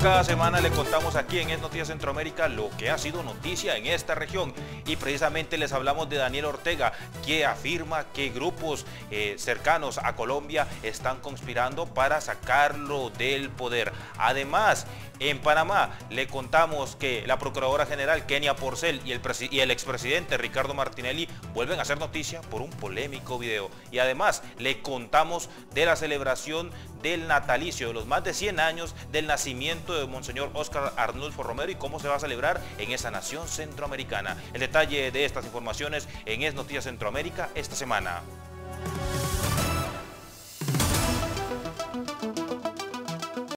Cada semana le contamos aquí en Es Noticias Centroamérica lo que ha sido noticia en esta región y precisamente les hablamos de Daniel Ortega que afirma que grupos eh, cercanos a Colombia están conspirando para sacarlo del poder. Además, en Panamá le contamos que la Procuradora General Kenia Porcel y el, expresidente Ricardo Martinelli vuelven a hacer noticia por un polémico video. Y además le contamos de la celebración del natalicio, de los más de 100 años del nacimiento de Monseñor Oscar Arnulfo Romero y cómo se va a celebrar en esa nación centroamericana. El detalle de estas informaciones en Es Noticias Centroamérica esta semana.